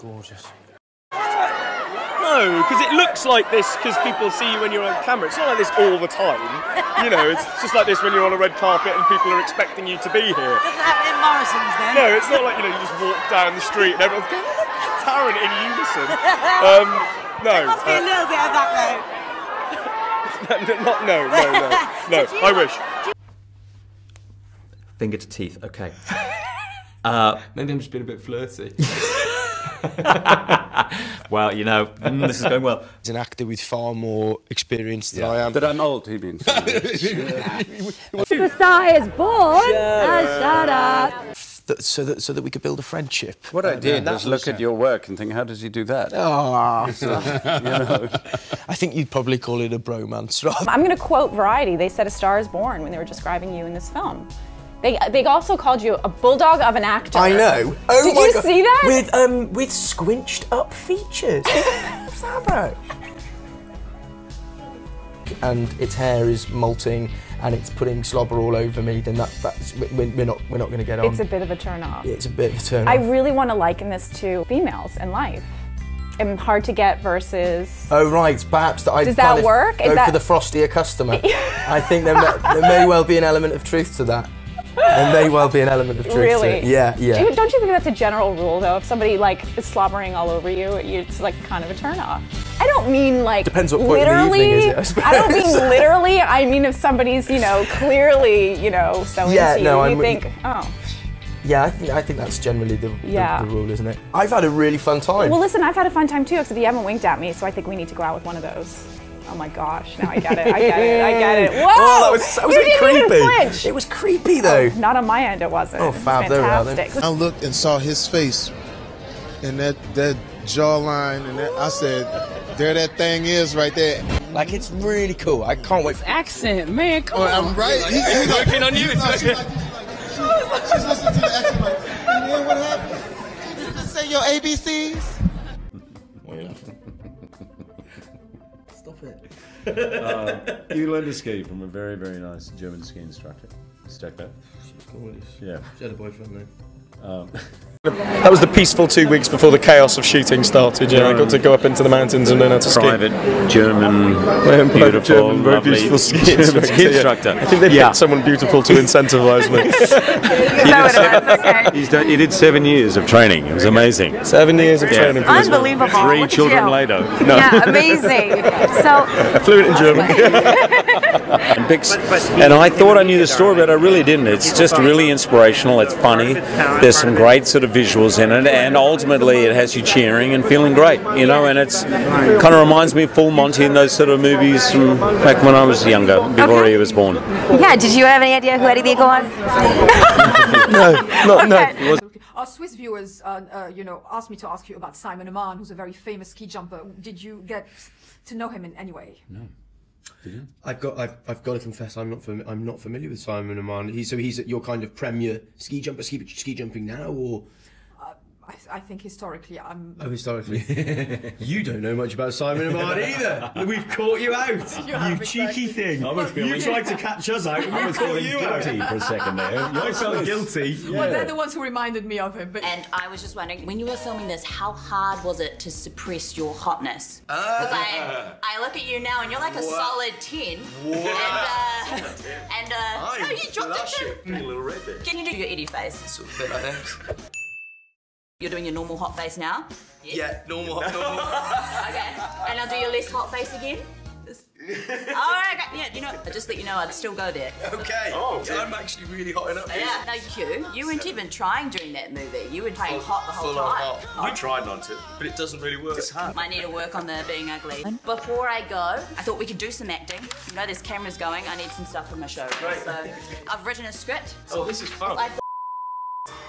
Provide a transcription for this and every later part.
gorgeous. No, because it looks like this because people see you when you're on camera. It's not like this all the time. You know, it's just like this when you're on a red carpet and people are expecting you to be here. Doesn't happen in Morrison's then. No, it's not like you know you just walk down the street and everyone's going, "Oh, Taron in unison. Um, no, There must be a uh, little bit of that though. not no, no, no, no. Did I wish. Finger to teeth. Okay. Uh, Maybe I'm just being a bit flirty. well, you know, mm, this is going well. He's an actor with far more experience than I am. That I'm old, he means. Superstar is born. Ah, shut up. Th- so that so that we could build a friendship. What I Uh, did was look at your work and think, how does he do that? Ah, you know. I think you'd probably call it a bromance, rather. I'm going to quote Variety. They said A Star is Born when they were describing you in this film. They, they also called you a bulldog of an actor. I know. Oh Did you God. see that? With um with squinched up features. What's that about? And its hair is molting, and it's putting slobber all over me. Then that that's we're, not we're not going to get on. It's a bit of a turn off. it's a bit of a turn. Off. I really want to liken this to females in life. And hard to get versus. Oh right, perhaps that I Does that work? Go Is for the frostier customer. I think there may, there may well be an element of truth to that. There may well be an element of truth to Really? it. Yeah, yeah. Do you, don't you think that's a general rule though? If somebody like is slobbering all over you, it's like kind of a turn off. I don't mean like Depends what point in the literally. evening is I I don't mean literally. I mean if somebody's you know clearly you know so Yeah, into you, no, you I'm think oh. Yeah, I think I think that's generally the, the- the, rule, isn't it? I've had a really fun time. Well, listen, I've had a fun time too, except you haven't winked at me, so I think we need to go out with one of those. Oh my gosh, now I get it, I get it, I get it. Whoa! Oh, that was, that was you a bit didn't creepy. even flinch. It was creepy though. Oh, not on my end, it wasn't. Oh, It was fab, there we are fantastic. I looked and saw his face and that that jawline and that I said, there that thing is right there. Like it's really cool. I can't wait. Accent, man, come Oh, I'm right. He, he's working on you. She's like, she's listening to the accent like, and then what happened? Did you just say your ABCs? Stop it. You learned to ski from a very, very nice German ski instructor. Stecker. Yeah. She had a boyfriend though. Um, That was the peaceful two weeks before the chaos of shooting started. Yeah, I got to go up into the mountains and learn how to ski. private German, Private beautiful, German, very lovely beautiful ski German instructor. yeah. I think they Yeah. picked someone beautiful to incentivise me. He's done, he did seven years of training. It was amazing. Seven years of Yeah. training for this one. Unbelievable. Three Look children you. later. No. Yeah, amazing. So, Fluent in German. and Bix. And I thought I knew the story, but I really didn't. It's just really inspirational. It's funny. There's some great sort of visuals in it, and ultimately it has you cheering and feeling great, you know. And it's kind of reminds me of Full Monty and those sort of movies from back when I was younger, before he was born. yeah, did you have any idea who Eddie the Eagle was? no, not, no. Our Swiss viewers, uh, uh, you know, asked me to ask you about Simon Ammann, who's a very famous ski jumper. Did you get to know him in any way? I've got I've, I've got to confess I'm not fam- I'm not familiar with Simon Ammann. He's so he's your kind of premier ski jumper ski ski jumping now or I, I think historically, I'm. oh historically. you don't know much about Simon Ammann either. We've caught you out. You You, cheeky exactly. thing. I was you tried to catch us out. and I we was caught feeling you out. guilty for a second there. I felt guilty. Well, they're the ones who reminded me of him. But And I was just wondering, when you were filming this, how hard was it to suppress your hotness? Because I, I look at you now and you're like a solid 10. And, uh, and, uh, oh, you dropped it too. A little red there. Can you do your Eddie face? Sort of bit like that. You're doing your normal hot face now? Yeah, normal, normal. Okay. And I'll do your less hot face again? Alright, okay. yeah, you know, I just let you know I'd still go there. okay. Oh, Yeah, I'm actually really hot enough. Yeah, no, you, you weren't even trying during that movie. You were playing hot the whole time. hot. Oh. We tried not to, but it doesn't really work. It's hard. Might need to work on the being ugly. Before I go, I thought we could do some acting. You know, there's cameras going. I need some stuff for my show. Right. So I've written a script. Oh, this is fun.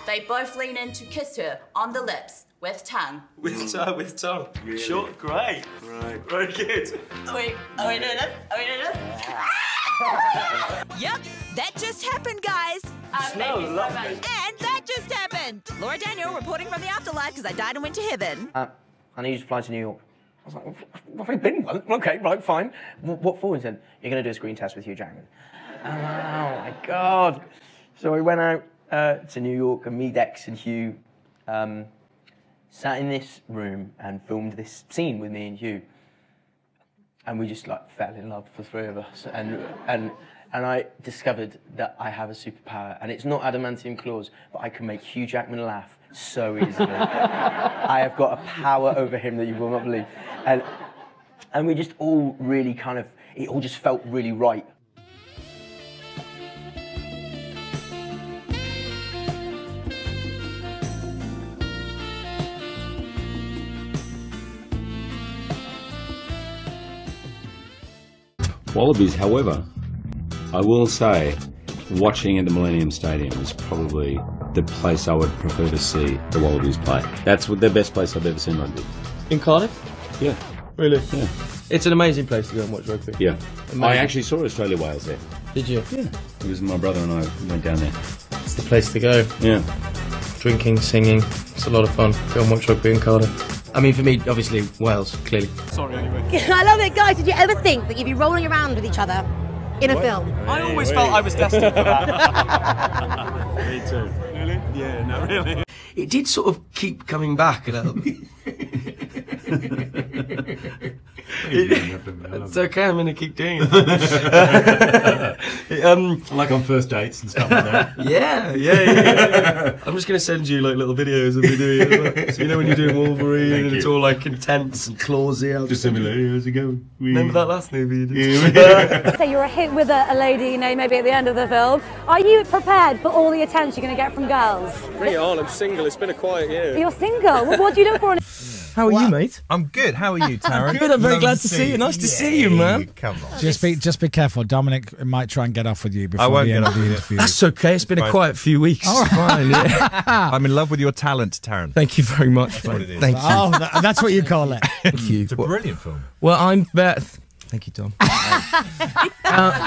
I- They both lean in to kiss her on the lips with tongue. With tongue, with tongue. Short, great. Right. Very good. Are we, are we doing it? Are we doing it? Yep, that just happened, guys. Uh, thank you so much. And that just happened. Laura Daniel reporting from the afterlife because I died and went to heaven. Uh, I need you to fly to New York. I was like, "I've already been one. Okay, right, fine. What, what for? He said, you're going to do a screen test with Hugh Jackman. Oh my God. So we went out uh, to New York and me, Dex, and Hugh um, sat in this room and filmed this scene with me and Hugh. And we just like fell in love, the three of us. And, and, and I discovered that I have a superpower. And it's not adamantium claws, but I can make Hugh Jackman laugh so easily. I have got a power over him that you will not believe. And, and we just all really kind of, it all just felt really right. Wallabies, however, I will say, watching at the Millennium Stadium is probably the place I would prefer to see the Wallabies play. That's the best place I've ever seen rugby. In Cardiff? Yeah. Really? Yeah. It's an amazing place to go and watch rugby. Yeah. Amazing. I actually saw Australia Wales there. Did you? Yeah. It was my brother and I went down there. It's the place to go. Yeah. Drinking, singing. It's a lot of fun. Go and watch rugby in Cardiff. I mean, for me, obviously, Wales, clearly. Sorry, anyway. I love it, guys. Did you ever think that you'd be rolling around with each other in a film? I always felt I was destined for that. Me too. Really? Yeah, no, really. It did sort of keep coming back a little bit. it's okay, I'm gonna keep doing it. um, like on first dates and stuff like that. yeah, yeah, yeah. I'm just gonna send you like little videos of me doing it. as well. So you know when you're doing Wolverine Thank and it's you. all like intense and clawsy. I'll Just similar. How's it going? Remember that last movie you did? Say you're a hit with a, a lady, you know, maybe at the end of the film. Are you prepared for all the attention you're going to get from girls? Bring it on, I'm single. It's been a quiet year. You're single. What, what do you look for? In How are you, mate? I'm good. How are you, Taron? good, I'm very Lovely glad to see you. Nice to see you, man. Come on. Just be just be careful. Dominic might try and get off with you before I won't the get end off of the interview. That's okay. It's been a quiet few weeks. All right. Fine. Yeah. I'm in love with your talent, Taron. Thank you very much. what mate. it is. Thank you. oh, that, that's what you call it. Thank you. It's a brilliant film. Well, I'm Beth. Thank you, Tom.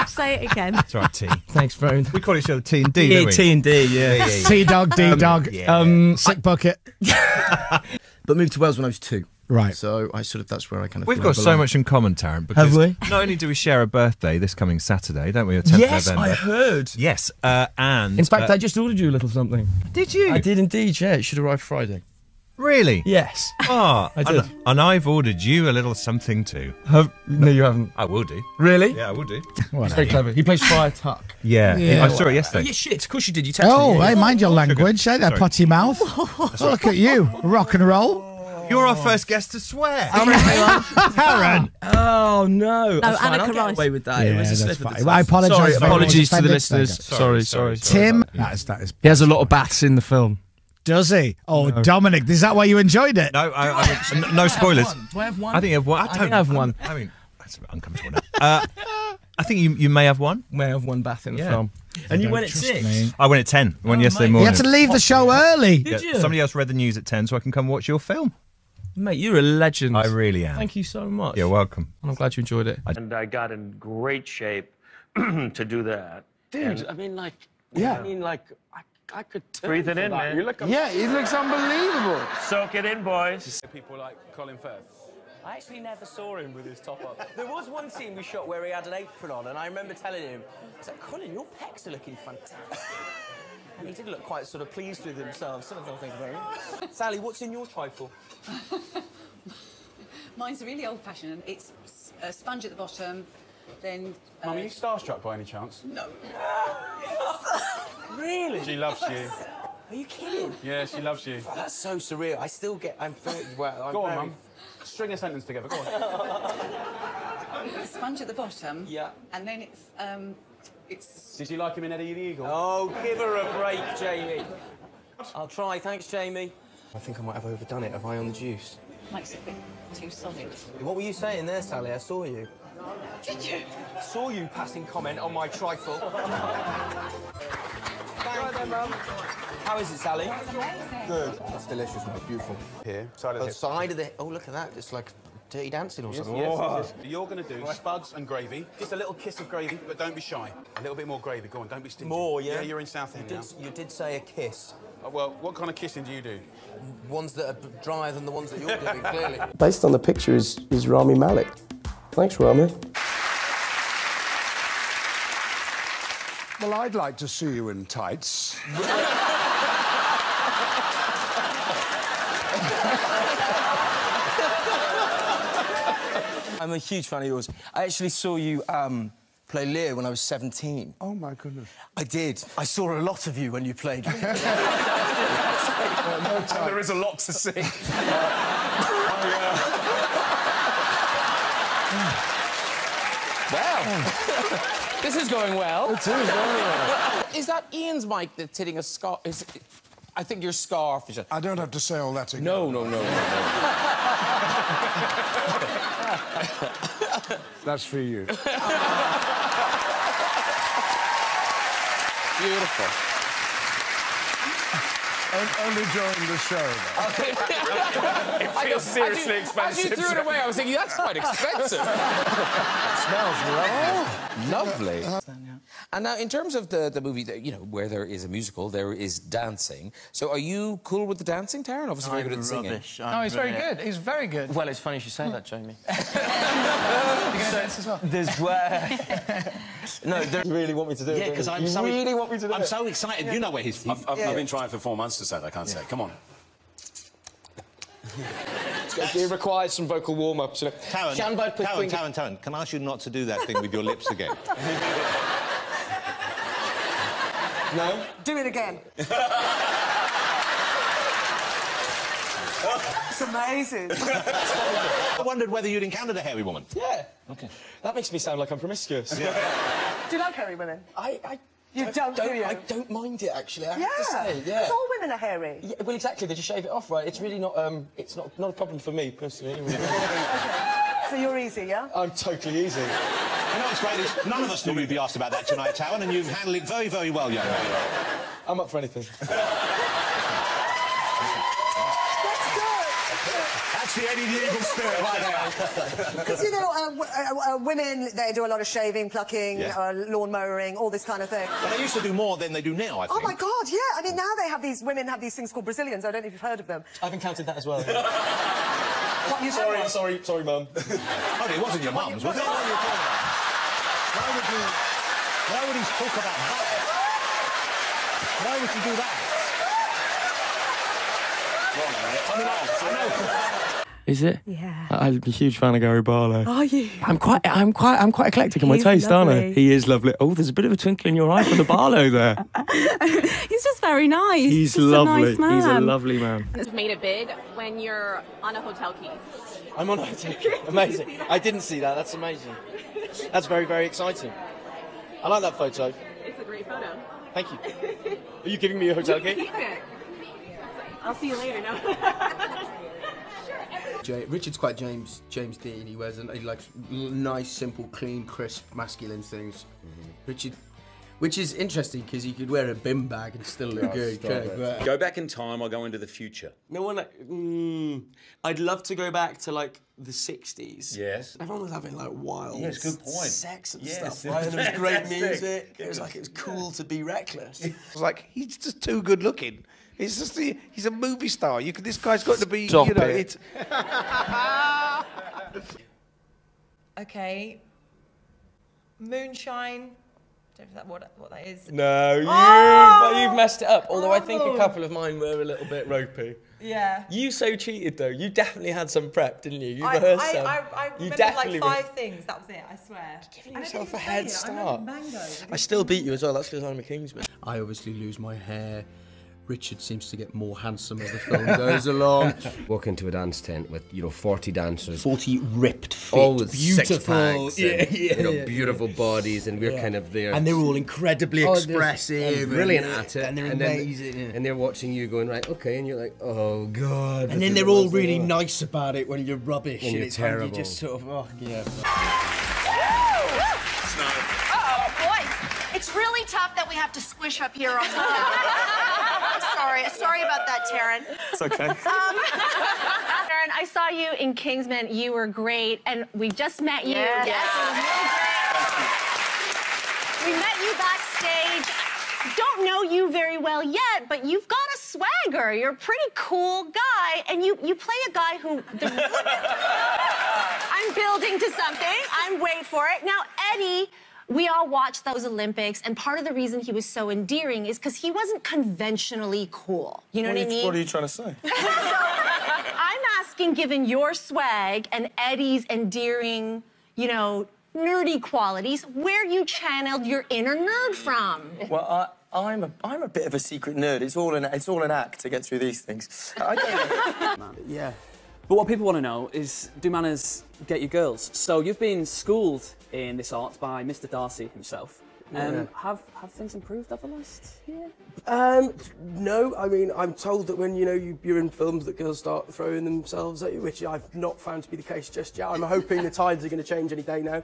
Say it again. That's right, T. Thanks very much. We call each other T and D, Yeah, don't we? T and D, yeah. Yeah, yeah, T dog, D dog, yeah. Um, sick bucket. But moved to Wales when I was two. Right. So I sort of that's where I kind of. We've got so much in common, Taron. Because Have we? Not only do we share a birthday this coming Saturday, don't we? Yes, November. I heard. Yes, uh, and In fact, uh, I just ordered you a little something. did you I did indeed. Yeah, it should arrive Friday. Really? Yes. Oh, I did. And, and I've ordered you a little something too. Have, no, you haven't. I will do. Really? Yeah, I will do. What He's very clever. He plays Friar Tuck. Yeah, Yeah. I saw it Oh, yesterday. yeah, shit. Of course you did. You texted Oh, me. hey, mind your oh, language. Eh? Hey there, Sorry. potty mouth. Oh, look at you, rock and roll. You're our first guest to swear. Oh, Taron. Oh no! That's fine. Anna I'll get Carros. away with that. Yeah, it was a that's slip of the fine. tongue. Well, I apologise Sorry, if anyone apologies to the offended. listeners. Sorry, Sorry, sorry. sorry. Tim, that is that is. He has a lot of baths in the film. Does he? Oh, Dominic, is that why you enjoyed it? No, I, I mean, no spoilers. Do I have one? I think you have one. I, I don't think I have one. I mean, that's a bit uncomfortable now. Uh, I think you you may have one. May have one bath in the Yeah. film. And you went at six. me. I went at ten. I went Oh, yesterday mate. You had to leave the show early. Did you? Somebody else read the news at ten, so I can come watch your film. Mate, you're a legend. I really am. Thank you so much. You're welcome. And I'm glad you enjoyed it. and I got in great shape to do that. Dude, And I mean, like, Yeah. I mean, like, I, I could turn breathe it in, that. man. You look yeah, he looks unbelievable. Soak it in, boys. People like Colin Firth. I actually never saw him with his top up. There was one scene we shot where he had an apron on, and I remember telling him, I was like, Colin, your pecs are looking fantastic. And he did look quite sort of pleased with himself. Sometimes I think about him. Sally, what's in your trifle? Mine's really old fashioned. It's a sponge at the bottom, then. Uh, Mum, are you starstruck by any chance? No. Really? She loves you. Are you kidding? Yeah, she loves you. Oh, that's so surreal. I still get. I'm very well. I'm Go on, very, Mum. String a sentence together. Go on. a sponge at the bottom. Yeah. And then it's um, it's. Did you like him in Eddie the Eagle? Oh, give her a break, Jamie. I'll try. Thanks, Jamie. I think I might have overdone it. Have I on the juice? Makes it a bit too solid. What were you saying there, Sally? I saw you. Did you? Saw you passing comment on my trifle. Thank Mum. How is it, Sally? Good. That's delicious, mate. It's beautiful. Here, side of Oh, the side of the. Oh, look at that. It's like dirty dancing or Yes, something. yes, yes, yes. You're going to do spuds and gravy. Just a little kiss of gravy, but don't be shy. A little bit more gravy. Go on, don't be stingy. More, yeah? Yeah, you're in Southend you now. did, you did say a kiss. Uh, well, what kind of kissing do you do? Ones that are drier than the ones that you're doing, clearly. Based on the picture is, is Rami Malek. Thanks, Rami. Well, I'd like to see you in tights. I'm a huge fan of yours. I actually saw you um, play Lear when I was 17. Oh, my goodness. I did. I saw a lot of you when you played. uh, no there is a lot to see. this is going well. It is very well. Is that Ian's mic that's hitting a scarf? Is I think your scarf is. A... I don't have to say all that again. No, no, no, no. That's for you. Beautiful. On- Only during the show. though. It feels seriously as you, expensive. As you threw it away, I was thinking that's quite expensive. it smells lovely. Oh, lovely. And now, in terms of the, the movie, that, you know, where there is a musical, there is dancing. So, are you cool with the dancing, Taron? Obviously, very I'm good at singing. rubbish. No, I'm he's very good. He's very good. Well, it's funny you should say that, Jamie. You gonna dance as well? There's where. no, they really want me to do it. Yeah, because don't I'm you? so really want me to do it. I'm it. so excited. You know where he's. I've, I've, Yeah. I've been trying for four months to say that. I can't say it. Come on. It requires some vocal warm ups. You know. Taron, Can Taron, Taron, Taron, can I ask you not to do that thing with your lips again? No? Do it again. it's amazing. I wondered whether you'd encountered a hairy woman. Yeah. Okay. That makes me sound like I'm promiscuous. Do you like hairy women? I, I You don't, do you? I don't mind it actually. I yeah. have to say, yeah. 'Cause all women are hairy. Yeah, well, exactly. They just shave it off, right? It's really not. Um, it's not not a problem for me personally. Anyway. So you're easy, yeah? I'm totally easy. You know what's great is none of us knew we'd be asked about that tonight, Taron, and you've handled it very, very well, young man. I'm up for anything. That's the Eddie the Eagle spirit right there. Because you know, uh, uh, uh, women they do a lot of shaving, plucking, Yeah. uh, lawn mowing, all this kind of thing. But they used to do more than they do now, I think. Oh my God, yeah! I mean, now they have these women have these things called Brazilians. I don't know if you've heard of them. I've encountered that as well. What you sorry, said? sorry, sorry, mum. Oh, it wasn't your mum's, was it? What- Why would you... Why would he talk about that? Why would you do that? I mean, I, I know... Is it? Yeah. I- I'm a huge fan of Gary Barlow. Are you? I'm quite, I'm quite, I'm quite eclectic in my He's taste, aren't I? He is lovely. Oh, there's a bit of a twinkle in your eye for the Barlow there. He's just very nice. He's just lovely. A nice He's a man. lovely man. It's made it big when you're on a hotel key. I'm on a ticket. Amazing. I didn't see that. That's amazing. That's very, very exciting. I like that photo. It's a great photo. Thank you. Are you giving me a hotel key? Keep it. I'll see you later. No. Ja- Richard's quite James James Dean. He wears an, he likes nice, simple, clean, crisp, masculine things. Richard, which is interesting because he could wear a bin bag and still look good. can't? But- Go back in time or go into the future. No one. Mm, I'd love to go back to like the '60s. Yes. Everyone was having like wild. Yes, good point. Sex and Yes, stuff. Right? And there was great music. It was like it was cool to be reckless. It's like he's just too good looking. He's just a, he's a movie star. You can, this guy's got to be. Stop you know, it. it's Okay. Moonshine. Don't know that what what that is. No, you, Oh! but you've messed it up. Although I think a Oh! couple of mine were a little bit ropey. Yeah. You so cheated though. You definitely had some prep, didn't you? You I, rehearsed I, some. I, I you remember definitely like re- five things. That was it. I swear. Giving yourself a head start. Mango. I still beat you as well. That's because I'm a Kingsman. I obviously lose my hair. Richard seems to get more handsome as the film goes along. Walk into a dance tent with you know forty dancers, forty ripped, fit, all with beautiful, six packs, yeah, and, yeah, you know, yeah. beautiful bodies, and we're Yeah. kind of there, And they're all incredibly Oh, expressive and and- brilliant at it, and they're then- amazing, yeah. and they're watching you going right, okay, and you're like, oh god, And then they're all really nice about it when you're rubbish. When and you're it's like terrible. you just sort of, oh, yeah. Boy, it's really tough that we have to squish up here on the. I'm sorry. Sorry about that, Taron. It's okay. Um, Taron, I saw you in Kingsman. You were great, and we just met you. Yes. Yes, it was really great. We met you backstage. Don't know you very well yet, but you've got a swagger. You're a pretty cool guy, and you you play a guy who. I'm building to something. I'm wait for it now, Eddie. We all watched those Olympics, and part of the reason he was so endearing is because he wasn't conventionally cool. You know what, are I mean? What are you trying to say? I'm asking, given your swag and Eddie's endearing, you know, nerdy qualities, where you channeled your inner nerd from. Well, I, I'm a, I'm a bit of a secret nerd. It's all an, it's all an act to get through these things. I don't Yeah. But what people want to know is, do manners get you girls? So you've been schooled in this art by Mr. Darcy himself. Um, Yeah. Have have things improved over the last year? Um, no, I mean, I'm told that when you know you, you're in films that girls start throwing themselves at you, which I've not found to be the case just yet. I'm hoping the tides are going to change any day now.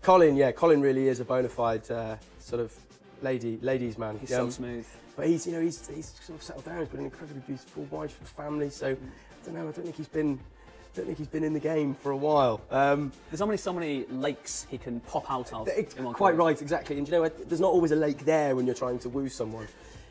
Colin, yeah, Colin really is a bona fide uh, sort of lady, ladies man. He's so Um, smooth. But he's, you know, he's, he's sort of settled down. He's got an incredibly beautiful wife and family. So I don't know. I don't think he's been, I don't think he's been in the game for a while. Um, There's only so many lakes he can pop out of. it's in one quite right, exactly. And you know, what? there's not always a lake there when you're trying to woo someone.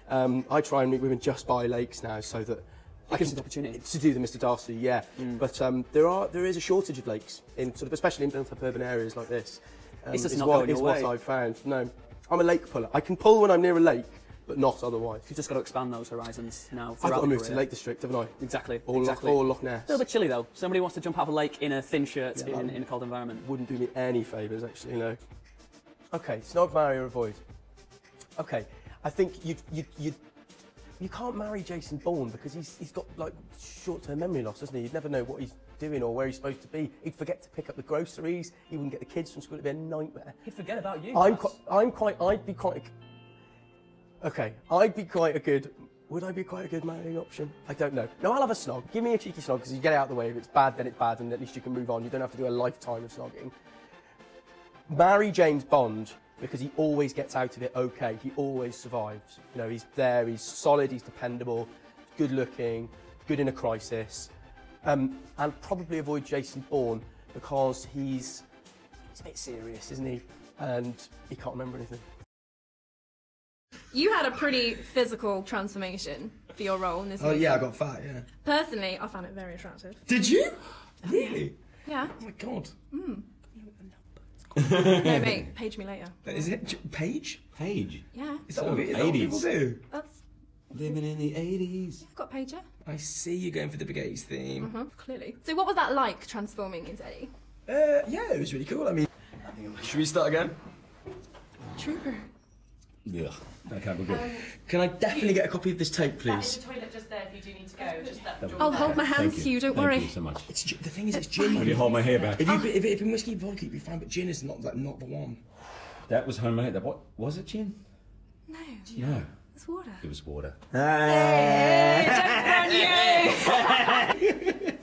Um, I try and meet women just by lakes now, so that I can the opportunity. to do the Mr. Darcy. Yeah, but um, there are there is a shortage of lakes in sort of especially in built-up urban areas like this. Um, It's just is not what, going is what. I've found. No, I'm a lake puller. I can pull when I'm near a lake, but not otherwise. You've just got to expand those horizons now. I've got to move to. Lake District, haven't I? Exactly. Or, exactly. Loch, or Loch Ness. A little bit chilly though. Somebody wants to jump out of a lake in a thin shirt Yeah, in, in a cold environment. Wouldn't do me any favours, actually, no. Okay, snog, marry, or avoid. Okay, I think you you you you can't marry Jason Bourne because he's he's got like short-term memory loss, doesn't he? You'd never know what he's doing or where he's supposed to be. He'd forget to pick up the groceries. He wouldn't get the kids from school. It'd be a nightmare. He'd forget about you. I'm quite, I'm quite, I'd be quite. Okay, I'd be quite a good. Would I be quite a good marrying option? I don't know. No, I'll have a snog. Give me a cheeky snog because you get it out of the way. If it's bad, then it's bad, and at least you can move on. You don't have to do a lifetime of snogging. Marry James Bond because he always gets out of it okay. He always survives. You know, he's there. He's solid. He's dependable. Good looking. Good in a crisis. Um, and probably avoid Jason Bourne because he's he's a bit serious, isn't he? And he can't remember anything. You had a pretty physical transformation for your role in this Oh movie. yeah, I got fat. Yeah. Personally, I found it very attractive. Did you? Really? Yeah. Oh my god. Mm. no, mate, page me later. Is it page? Page. Yeah. Is that, what, is that what people do? That's. Living in the 80s. I've got pager. I see you going for the big 80s theme. hmm clearly. So, what was that like transforming into Eddie? Uh, yeah, it was really cool. I mean, should we start again? Trooper. Yeah. Okay, we're good. Um, Can I definitely get a copy of this tape, please? The toilet just there if you do need to go. Just that. I'll hold my hands Thank to you. Don't Thank worry. you so much. It's, gi- the thing is, it's gin. Will you hold my hair back? If, you, if it had been whiskey and vodka, you'd be fine, but gin is not like not the one. That was homemade. That what was it, gin? No. No, It's water. it was water. Hey!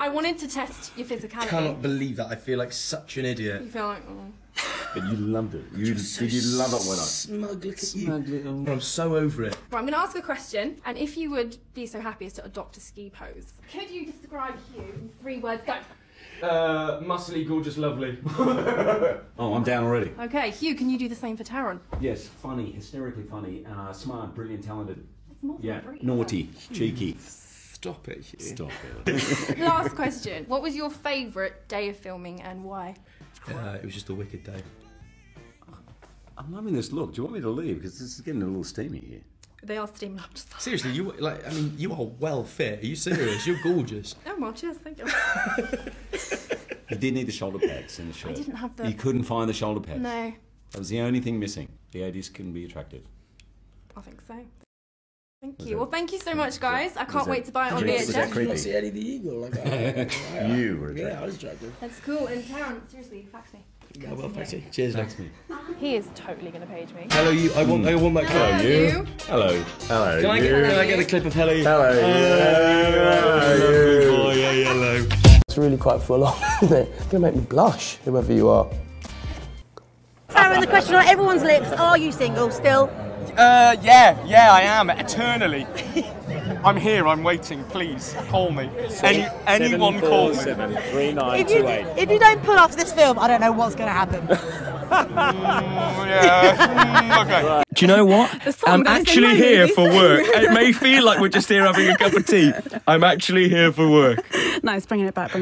I wanted to test your physicality. I cannot believe that. I feel like such an idiot. You feel like, oh. But you loved it. You So did you love it when I Smug, look at Smug you. little- I'm so over it. Right, I'm going to ask a question, and if you would be so happy as to adopt a ski pose, could you describe Hugh in three words? Go. Uh, muscly, gorgeous, lovely. Oh, I'm down already. Okay, Hugh, can you do the same for Taron? Yes, funny, hysterically funny, uh, smart, brilliant, talented. It's more Yeah, brilliant. naughty, cheeky. Stop it, Hugh. Stop it. Last question. What was your favourite day of filming and why? Uh, it was just a wicked day. I'm loving this look. Do you want me to leave? Because this is getting a little steamy here. They are steaming up just Seriously, you like? I mean, you are well fit. Are you serious? You're gorgeous. Oh, well, cheers, thank you. You did need the shoulder pads in the shirt. I didn't have the- You couldn't find the shoulder pads. no, That was the only thing missing. The 80s can be attractive. I think so. Thank Was you. that- Well, thank you so much, guys. I can't that- wait to buy it on was that- was that VHS. creepy? See Eddie the Eagle like oh, that. You were Yeah, attractive. I was attractive. That's cool. And Taron, seriously, fax me. Yeah, well, thanks. you. Cheers, mate. Thanks, me. He is totally going to page me. Hello, you. I want. I want that Hello, clip. you. Hello. Hello. Can I get? you. Can I get a clip of Hello? Hello. Hello. Yeah, hello. It's really quite full on, isn't it? It's gonna make me blush, whoever you are. Taron, the question on everyone's lips: Are you single still? Uh, yeah, yeah, I am eternally. I'm here. I'm waiting. Please call me. Any, anyone call me. Seven three nine If you, two eight. if you don't pull off this film, I don't know what's going to happen. yeah. mm, okay. Do you know what? I'm actually here for work. It may feel like we're just here having a cup of tea. I'm actually here for work. Nice, bringing it back.